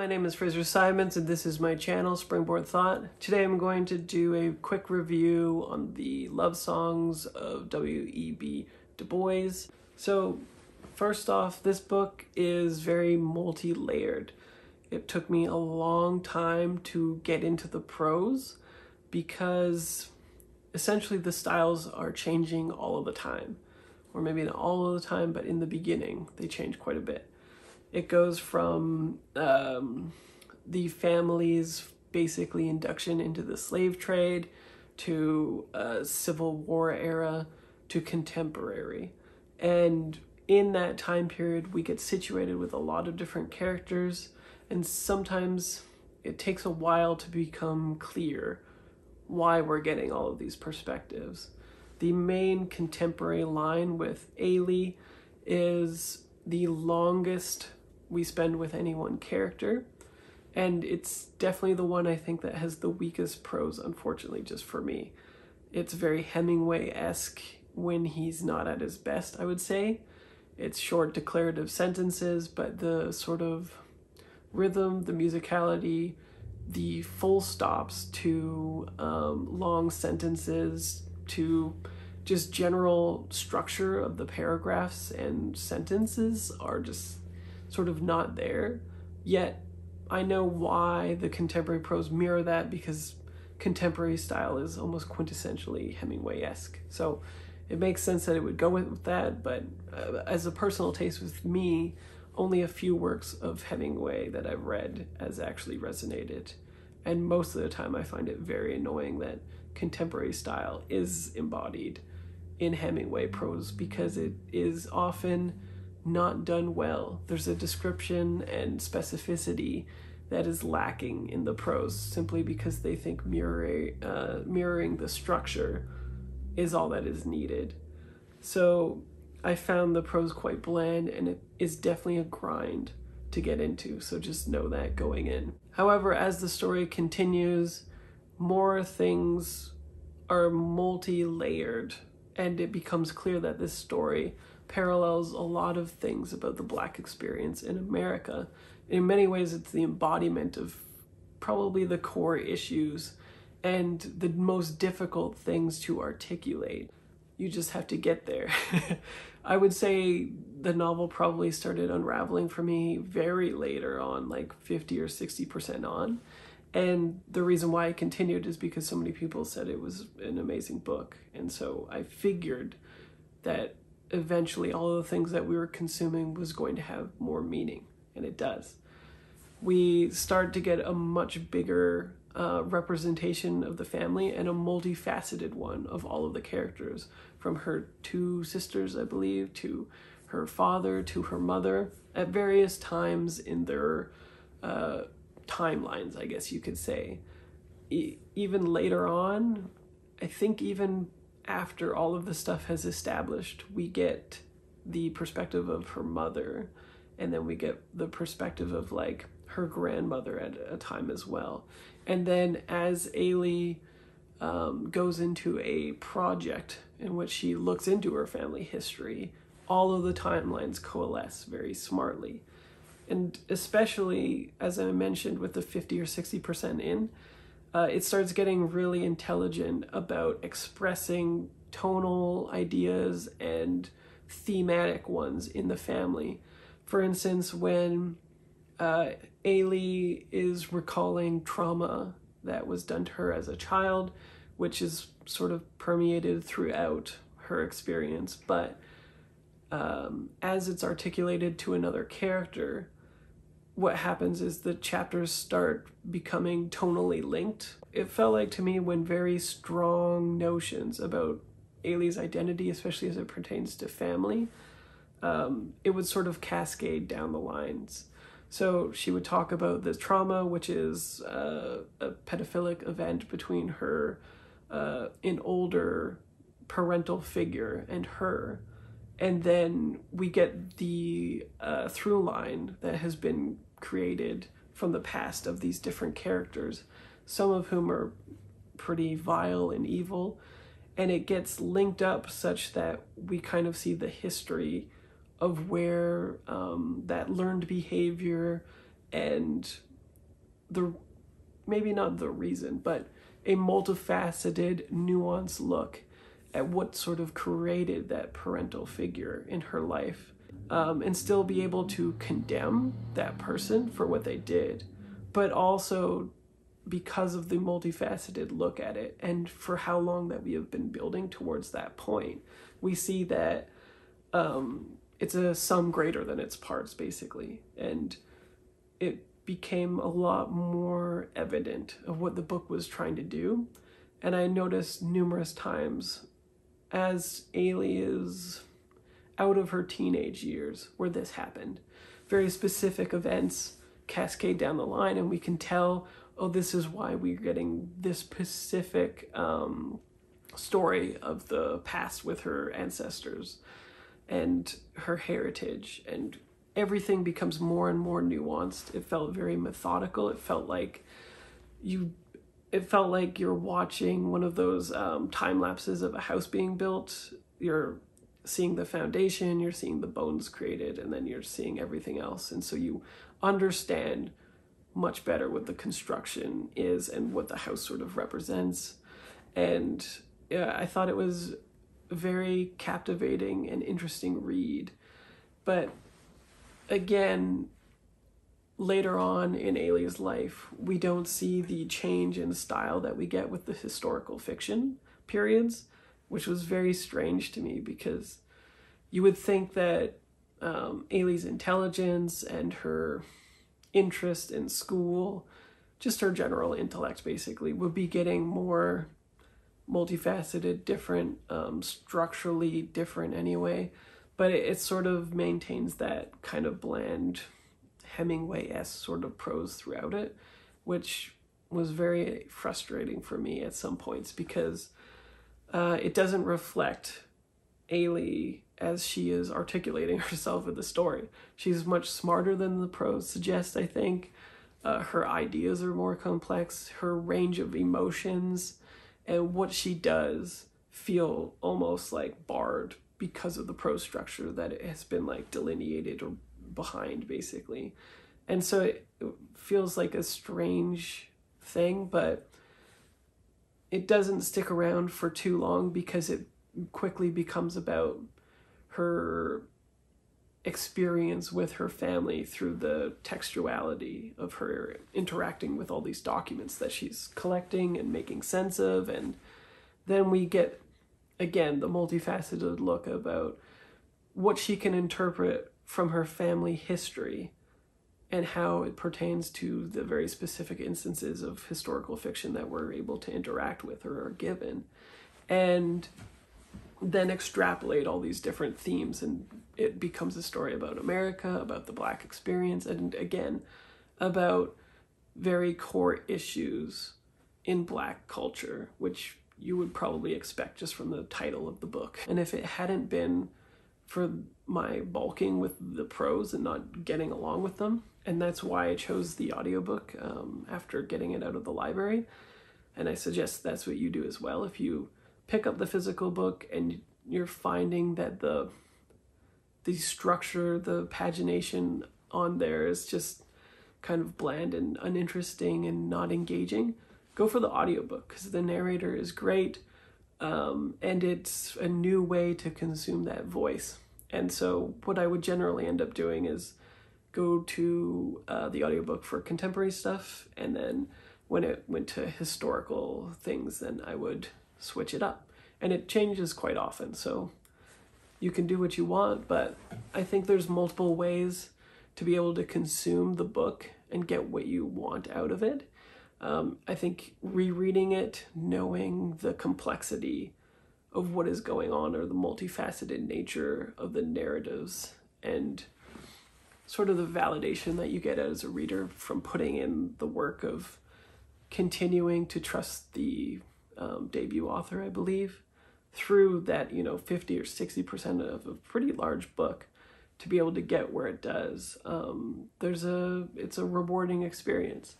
my name is Fraser Simons and this is my channel, Springboard Thought. Today I'm going to do a quick review on the love songs of W.E.B. Du Bois. So, first off, this book is very multi-layered. It took me a long time to get into the prose because essentially the styles are changing all of the time. Or maybe not all of the time, but in the beginning they change quite a bit. It goes from um, the family's basically induction into the slave trade to uh, Civil War era to contemporary. And in that time period, we get situated with a lot of different characters, and sometimes it takes a while to become clear why we're getting all of these perspectives. The main contemporary line with Ailey is the longest we spend with any one character. And it's definitely the one I think that has the weakest prose, unfortunately, just for me. It's very Hemingway esque when he's not at his best, I would say. It's short declarative sentences, but the sort of rhythm, the musicality, the full stops to um, long sentences, to just general structure of the paragraphs and sentences are just sort of not there. Yet I know why the contemporary prose mirror that because contemporary style is almost quintessentially Hemingway-esque. So it makes sense that it would go with that, but uh, as a personal taste with me, only a few works of Hemingway that I've read has actually resonated. And most of the time I find it very annoying that contemporary style is embodied in Hemingway prose because it is often not done well. There's a description and specificity that is lacking in the prose simply because they think uh, mirroring the structure is all that is needed. So I found the prose quite bland and it is definitely a grind to get into, so just know that going in. However, as the story continues, more things are multi-layered and it becomes clear that this story parallels a lot of things about the Black experience in America. In many ways, it's the embodiment of probably the core issues and the most difficult things to articulate. You just have to get there. I would say the novel probably started unraveling for me very later on, like 50 or 60% on. And the reason why I continued is because so many people said it was an amazing book. And so I figured that eventually all of the things that we were consuming was going to have more meaning, and it does. We start to get a much bigger uh, representation of the family and a multifaceted one of all of the characters, from her two sisters, I believe, to her father, to her mother, at various times in their uh, timelines, I guess you could say. E even later on, I think even after all of the stuff has established, we get the perspective of her mother, and then we get the perspective of like her grandmother at a time as well. And then as Ailey um, goes into a project in which she looks into her family history, all of the timelines coalesce very smartly. And especially, as I mentioned, with the 50 or 60% in, uh, it starts getting really intelligent about expressing tonal ideas and thematic ones in the family. For instance, when uh, Ailey is recalling trauma that was done to her as a child, which is sort of permeated throughout her experience, but um, as it's articulated to another character, what happens is the chapters start becoming tonally linked. It felt like to me when very strong notions about Ailey's identity, especially as it pertains to family, um, it would sort of cascade down the lines. So she would talk about the trauma, which is uh, a pedophilic event between her, uh, an older parental figure, and her. And then we get the uh, through line that has been created from the past of these different characters, some of whom are pretty vile and evil, and it gets linked up such that we kind of see the history of where um, that learned behavior and the maybe not the reason, but a multifaceted, nuanced look at what sort of created that parental figure in her life um, and still be able to condemn that person for what they did, but also because of the multifaceted look at it and for how long that we have been building towards that point, we see that um, it's a sum greater than its parts, basically. And it became a lot more evident of what the book was trying to do. And I noticed numerous times as Ailey is out of her teenage years where this happened. Very specific events cascade down the line, and we can tell, oh, this is why we're getting this specific um, story of the past with her ancestors and her heritage and everything becomes more and more nuanced it felt very methodical it felt like you it felt like you're watching one of those um, time lapses of a house being built. You're seeing the foundation, you're seeing the bones created, and then you're seeing everything else. And so you understand much better what the construction is and what the house sort of represents. And yeah, I thought it was very captivating and interesting read. But again, later on in Ailey's life, we don't see the change in style that we get with the historical fiction periods, which was very strange to me because you would think that um, Ailey's intelligence and her interest in school, just her general intellect basically, would be getting more multifaceted, different, um, structurally different anyway. But it, it sort of maintains that kind of bland Hemingway-esque sort of prose throughout it, which was very frustrating for me at some points because uh, it doesn't reflect Ailey as she is articulating herself in the story. She's much smarter than the prose suggests, I think. Uh, her ideas are more complex, her range of emotions and what she does feel almost like barred because of the prose structure that it has been like delineated or behind basically. And so it feels like a strange thing but it doesn't stick around for too long because it quickly becomes about her experience with her family through the textuality of her interacting with all these documents that she's collecting and making sense of. And then we get again the multifaceted look about what she can interpret from her family history and how it pertains to the very specific instances of historical fiction that we're able to interact with or are given. And then extrapolate all these different themes and it becomes a story about america about the black experience and again about very core issues in black culture which you would probably expect just from the title of the book. And if it hadn't been for my balking with the prose and not getting along with them. And that's why I chose the audiobook um, after getting it out of the library. And I suggest that's what you do as well. If you pick up the physical book and you're finding that the the structure, the pagination on there is just kind of bland and uninteresting and not engaging, go for the audiobook because the narrator is great um, and it's a new way to consume that voice. And so, what I would generally end up doing is go to uh, the audiobook for contemporary stuff, and then when it went to historical things, then I would switch it up. And it changes quite often, so you can do what you want, but I think there's multiple ways to be able to consume the book and get what you want out of it. Um, I think rereading it, knowing the complexity of what is going on or the multifaceted nature of the narratives and sort of the validation that you get as a reader from putting in the work of continuing to trust the um, debut author, I believe, through that, you know, 50 or 60% of a pretty large book to be able to get where it does. Um, there's a, it's a rewarding experience.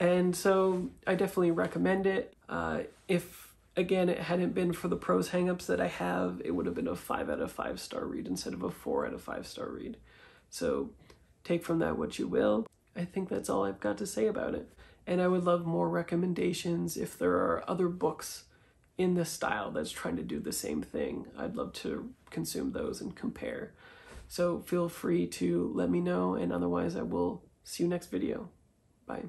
And so I definitely recommend it. Uh, if, again, it hadn't been for the prose hangups that I have, it would have been a five out of five star read instead of a four out of five star read. So take from that what you will. I think that's all I've got to say about it. And I would love more recommendations if there are other books in this style that's trying to do the same thing. I'd love to consume those and compare. So feel free to let me know, and otherwise, I will see you next video. Bye.